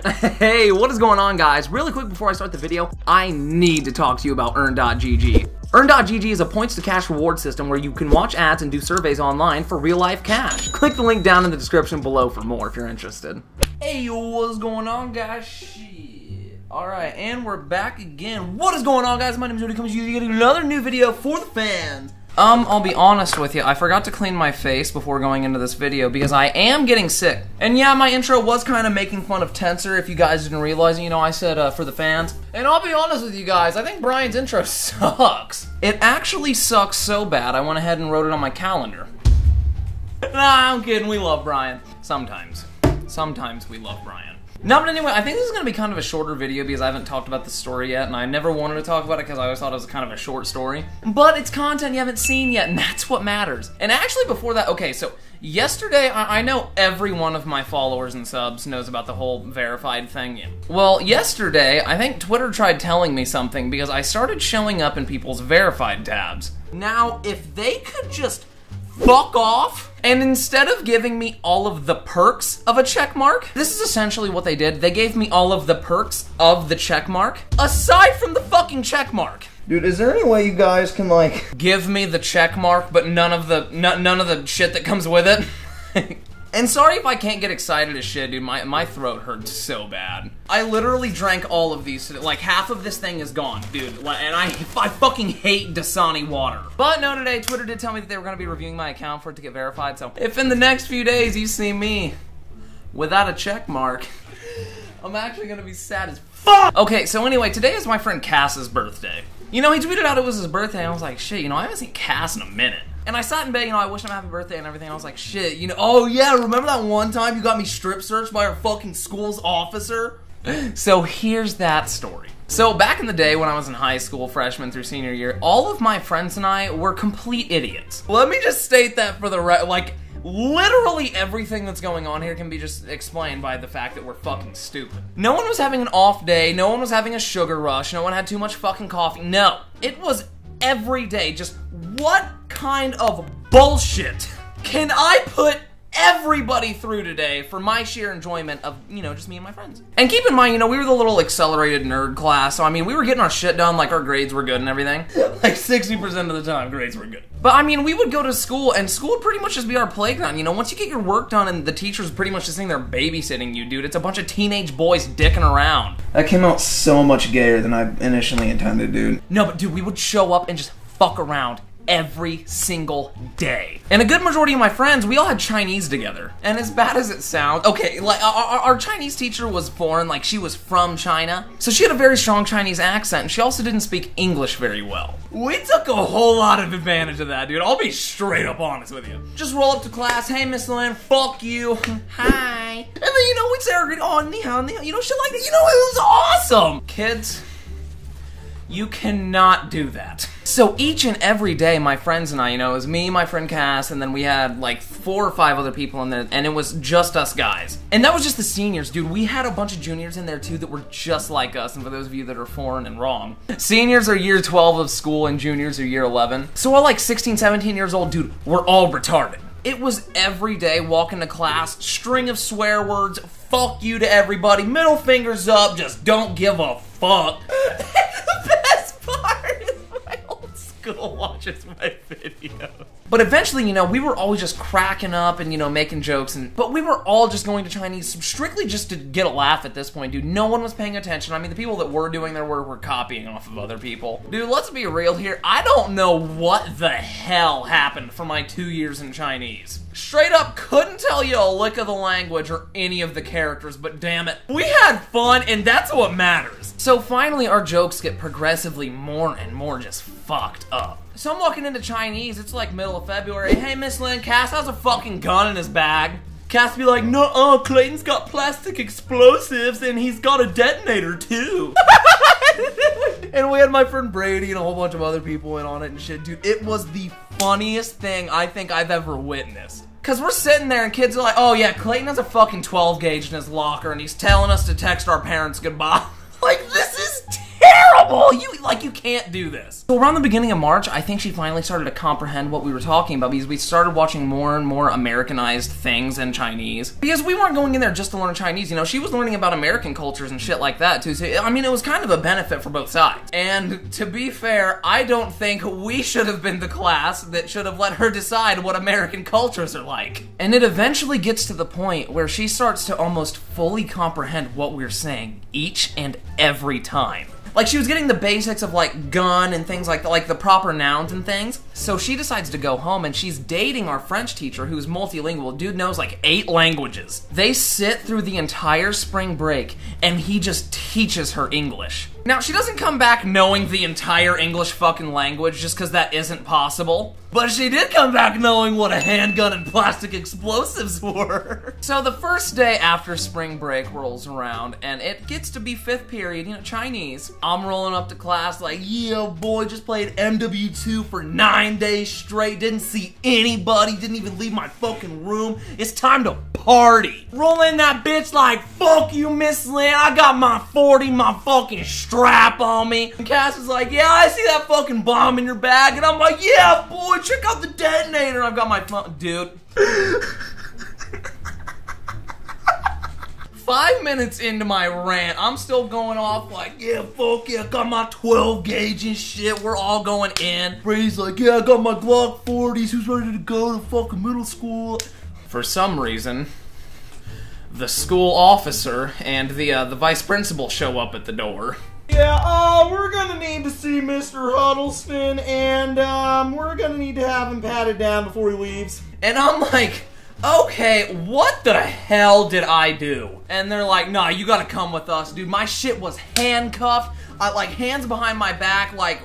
hey, what is going on guys? Really quick before I start the video, I need to talk to you about Earn.gg. Earn.gg is a points to cash reward system where you can watch ads and do surveys online for real life cash. Click the link down in the description below for more if you're interested. Hey, what's going on guys? Alright, and we're back again. What is going on guys? My name is Rudy Comes you getting another new video for the fans. Um, I'll be honest with you, I forgot to clean my face before going into this video because I am getting sick. And yeah, my intro was kind of making fun of Tenser if you guys didn't realize, you know, I said uh, for the fans. And I'll be honest with you guys, I think Brian's intro sucks. It actually sucks so bad, I went ahead and wrote it on my calendar. Nah, I'm kidding, we love Brian. Sometimes. Sometimes we love Brian. No, but anyway, I think this is going to be kind of a shorter video because I haven't talked about the story yet, and I never wanted to talk about it because I always thought it was kind of a short story. But it's content you haven't seen yet, and that's what matters. And actually, before that, okay, so yesterday, I, I know every one of my followers and subs knows about the whole verified thing. Well, yesterday, I think Twitter tried telling me something because I started showing up in people's verified tabs. Now, if they could just fuck off. And instead of giving me all of the perks of a check mark, this is essentially what they did. They gave me all of the perks of the check mark, aside from the fucking check mark. Dude, is there any way you guys can like Give me the check mark, but none of the none of the shit that comes with it. And sorry if I can't get excited as shit, dude. My my throat hurts so bad. I literally drank all of these. Like half of this thing is gone, dude. And I I fucking hate Dasani water. But no, today Twitter did tell me that they were gonna be reviewing my account for it to get verified. So if in the next few days you see me without a check mark, I'm actually gonna be sad as fuck. Okay, so anyway, today is my friend Cass's birthday. You know, he tweeted out it was his birthday, and I was like, shit, you know, I haven't seen Cass in a minute. And I sat in bed, you know, I wished him happy birthday and everything. I was like, shit, you know, oh yeah, remember that one time you got me strip searched by our fucking school's officer? so here's that story. So back in the day when I was in high school, freshman through senior year, all of my friends and I were complete idiots. Let me just state that for the right, like, literally everything that's going on here can be just explained by the fact that we're fucking stupid. No one was having an off day, no one was having a sugar rush, no one had too much fucking coffee. No, it was every day just what kind of bullshit can I put everybody through today for my sheer enjoyment of, you know, just me and my friends. And keep in mind, you know, we were the little accelerated nerd class, so I mean, we were getting our shit done, like our grades were good and everything. Like 60% of the time, grades were good. But I mean, we would go to school, and school would pretty much just be our playground, you know? Once you get your work done and the teacher's pretty much just sitting there babysitting you, dude, it's a bunch of teenage boys dicking around. That came out so much gayer than I initially intended, dude. No, but dude, we would show up and just fuck around every single day. And a good majority of my friends, we all had Chinese together. And as bad as it sounds, okay, like our, our, Chinese teacher was foreign, like she was from China. So she had a very strong Chinese accent, and she also didn't speak English very well. We took a whole lot of advantage of that, dude. I'll be straight up honest with you. Just roll up to class, hey, Miss Lynn, fuck you. Hi. And then, you know, we'd say, oh, ni hao, ni hao, you know, shit like that. You know, it was awesome. Kids, you cannot do that. So each and every day, my friends and I, you know, it was me, my friend Cass, and then we had like four or five other people in there, and it was just us guys. And that was just the seniors, dude. We had a bunch of juniors in there too that were just like us, and for those of you that are foreign and wrong, seniors are year 12 of school and juniors are year 11. So we're like 16, 17 years old, dude, we're all retarded. It was every day walking to class, string of swear words, fuck you to everybody, middle fingers up, just don't give a fuck. school watches my videos. But eventually, you know, we were always just cracking up and, you know, making jokes and but we were all just going to Chinese strictly just to get a laugh at this point, dude. No one was paying attention. I mean, the people that were doing their work were copying off of other people. Dude, let's be real here. I don't know what the hell happened for my two years in Chinese. Straight up couldn't tell you a lick of the language or any of the characters, but damn it, we had fun and that's what matters. So finally our jokes get progressively more and more just fucked up. So I'm walking into Chinese, it's like middle of February. Hey, Miss Lynn, Cass has a fucking gun in his bag. Cass be like, no, uh, Clayton's got plastic explosives and he's got a detonator too. and we had my friend Brady and a whole bunch of other people in on it and shit. Dude, it was the funniest thing I think I've ever witnessed. Cause we're sitting there and kids are like, oh yeah, Clayton has a fucking 12 gauge in his locker and he's telling us to text our parents goodbye. like, this! Oh, you like you can't do this. So around the beginning of March, I think she finally started to comprehend what we were talking about because we started watching more and more Americanized things in Chinese. Because we weren't going in there just to learn Chinese, you know, she was learning about American cultures and shit like that too. So I mean, it was kind of a benefit for both sides. And to be fair, I don't think we should have been the class that should have let her decide what American cultures are like. And it eventually gets to the point where she starts to almost fully comprehend what we're saying each and every time. Like she was getting the basics of like gun and things like that, like the proper nouns and things. So she decides to go home and she's dating our French teacher who's multilingual. Dude knows like eight languages. They sit through the entire spring break and he just teaches her English. Now, she doesn't come back knowing the entire English fucking language just because that isn't possible. But she did come back knowing what a handgun and plastic explosives were. so the first day after spring break rolls around and it gets to be fifth period, you know, Chinese. I'm rolling up to class like, yeah, boy, just played MW2 for nine days straight, didn't see anybody, didn't even leave my fucking room. It's time to party. Roll in that bitch like, fuck you, Miss Lynn, I got my 40, my fucking strap on me. And Cass is like, yeah, I see that fucking bomb in your bag. And I'm like, yeah, boy, check out the detonator. I've got my phone. Dude. Five minutes into my rant, I'm still going off like, yeah, fuck yeah, I got my 12 gauge and shit. We're all going in. Brady's like, yeah, I got my Glock 40s. Who's ready to go to fucking middle school? For some reason, the school officer and the uh, the vice principal show up at the door. Yeah, uh, we're gonna need to see Mr. Huddleston, and um, we're gonna need to have him patted down before he leaves. And I'm like, okay, what the hell did I do? And they're like, nah, you gotta come with us, dude. My shit was handcuffed, I, like hands behind my back, like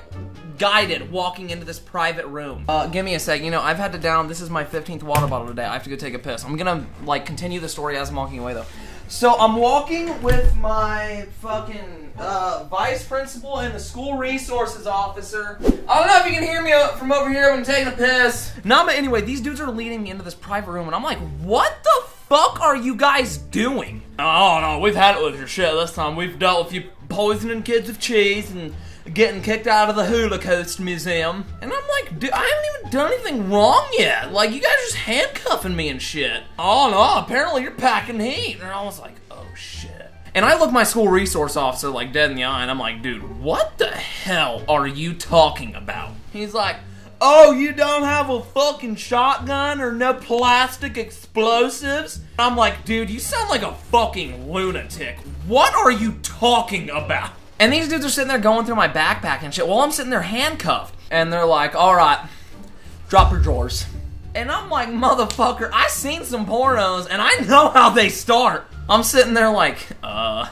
guided walking into this private room. Uh, give me a sec. You know, I've had to down. This is my 15th water bottle today. I have to go take a piss. I'm gonna like continue the story as I'm walking away though. So I'm walking with my fucking uh, vice principal and the school resources officer. I don't know if you can hear me from over here when I'm taking a piss. No, but anyway, these dudes are leading me into this private room, and I'm like, what the fuck are you guys doing? Oh no, we've had it with your shit this time. We've dealt with you poisoning kids with cheese and getting kicked out of the Holocaust Museum. And I'm like, dude, I haven't even done anything wrong yet. Like, you guys are just handcuffing me and shit. Oh no, apparently you're packing heat. And I was like, oh shit. And I look my school resource officer like dead in the eye and I'm like, dude, what the hell are you talking about? He's like, oh, you don't have a fucking shotgun or no plastic explosives? I'm like, dude, you sound like a fucking lunatic. What are you talking about? And these dudes are sitting there going through my backpack and shit while I'm sitting there handcuffed. And they're like, alright, drop your drawers. And I'm like, motherfucker, I seen some pornos and I know how they start. I'm sitting there like, uh,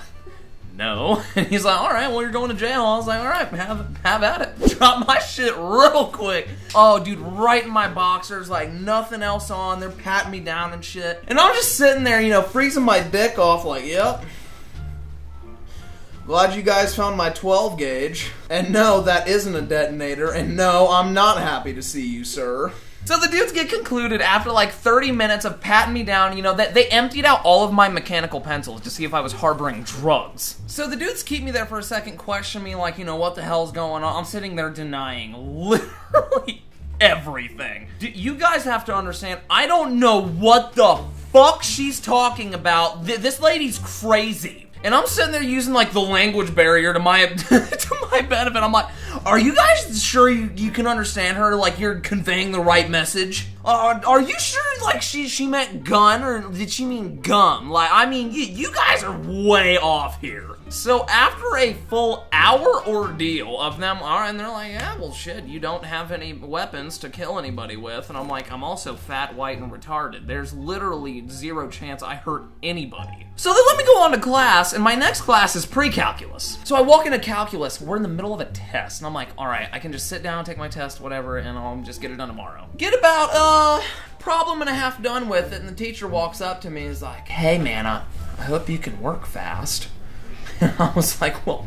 no. And he's like, all right, well, you're going to jail. I was like, all right, have, have at it. Drop my shit real quick. Oh, dude, right in my boxers, like nothing else on. They're patting me down and shit. And I'm just sitting there, you know, freezing my dick off like, yep. Glad you guys found my 12 gauge. And no, that isn't a detonator. And no, I'm not happy to see you, sir. So the dudes get concluded after like 30 minutes of patting me down, you know, that they emptied out all of my mechanical pencils to see if I was harboring drugs. So the dudes keep me there for a second, question me like, you know, what the hell's going on? I'm sitting there denying literally everything. D- you guys have to understand, I don't know what the fuck she's talking about. Th- this lady's crazy. And I'm sitting there using like the language barrier to my to my benefit. I'm like, are you guys sure you, you can understand her? Like you're conveying the right message? Uh, are you sure like she she meant gun or did she mean gum? Like I mean, you, you guys are way off here. So after a full hour ordeal of them, right, and they're like, yeah, well, shit, you don't have any weapons to kill anybody with, and I'm like, I'm also fat, white, and retarded. There's literally zero chance I hurt anybody. So they let me go on to class, and my next class is pre-calculus. So I walk into calculus, we're in the middle of a test, and I'm like, all right, I can just sit down, take my test, whatever, and I'll just get it done tomorrow. Get about, uh, problem and a half done with it, and the teacher walks up to me and is like, hey, man, I, I hope you can work fast. And I was like, well,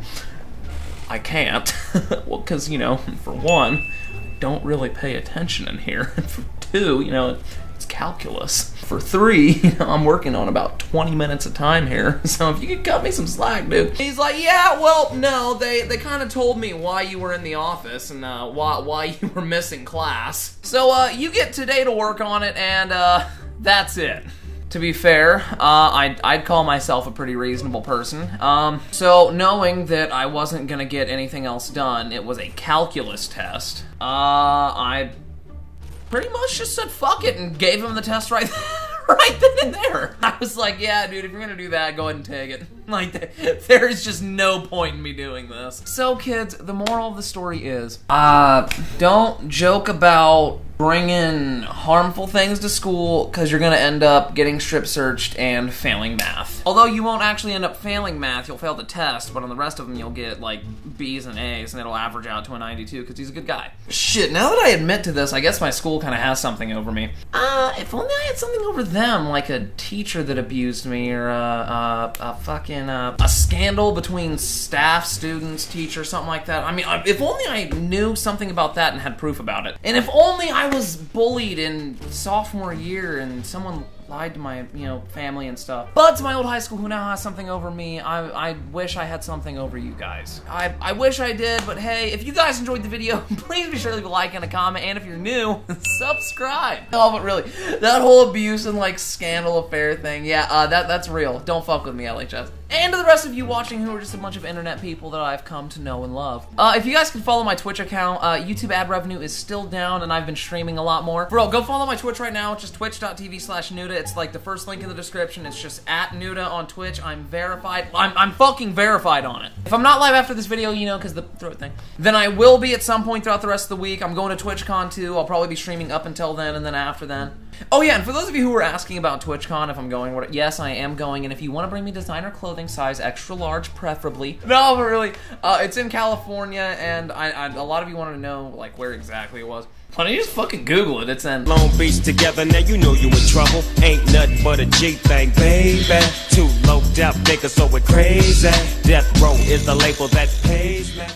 I can't. well, because, you know, for one, I don't really pay attention in here. And for two, you know, it's calculus. For three, you know, I'm working on about 20 minutes of time here. So if you could cut me some slack, dude. He's like, yeah, well, no, they, they kind of told me why you were in the office and uh, why, why you were missing class. So uh, you get today to work on it, and uh, that's it. To be fair, uh, I'd, I'd call myself a pretty reasonable person. Um, so knowing that I wasn't gonna get anything else done, it was a calculus test. Uh, I pretty much just said fuck it and gave him the test right right then and there. I was like, yeah, dude, if you're gonna do that, go ahead and take it. Like, there is just no point in me doing this. So, kids, the moral of the story is, uh, don't joke about bringing harmful things to school because you're gonna end up getting strip searched and failing math. Although you won't actually end up failing math, you'll fail the test, but on the rest of them you'll get like B's and A's, and it'll average out to a 92 because he's a good guy. Shit, now that I admit to this, I guess my school kind of has something over me. Uh, if only I had something over them, like a teacher that abused me or a, a, a fucking uh, a scandal between staff, students, teachers, something like that. I mean, if only I knew something about that and had proof about it. And if only I was bullied in sophomore year and someone lied to my, you know, family and stuff. But to my old high school who now has something over me, I, I wish I had something over you guys. I, I wish I did, but hey, if you guys enjoyed the video, please be sure to leave a like and a comment, and if you're new, subscribe. Oh, but really, that whole abuse and like scandal affair thing, yeah, uh, that that's real. Don't fuck with me, LHS. And to the rest of you watching who are just a bunch of internet people that I've come to know and love. Uh, if you guys can follow my Twitch account, uh, YouTube ad revenue is still down and I've been streaming a lot more. Bro, go follow my Twitch right now, which is twitch.tv slash Nudah. It's like the first link in the description. It's just at Nudah on Twitch. I'm verified. I'm, I'm fucking verified on it. If I'm not live after this video, you know, because the throat thing, then I will be at some point throughout the rest of the week. I'm going to TwitchCon too. I'll probably be streaming up until then and then after then. Oh yeah, and for those of you who were asking about TwitchCon, if I'm going, what? Yes, I am going, and if you want to bring me designer clothing, size extra large, preferably. No, but really, uh, it's in California, and I, I, a lot of you wanted to know like where exactly it was. Why don't you just fucking Google it? It's in Long Beach together, now you know you in trouble. Ain't nothing but a G thing, baby. Too low death niggas, so it crazy. Death Row is the label that pays, man.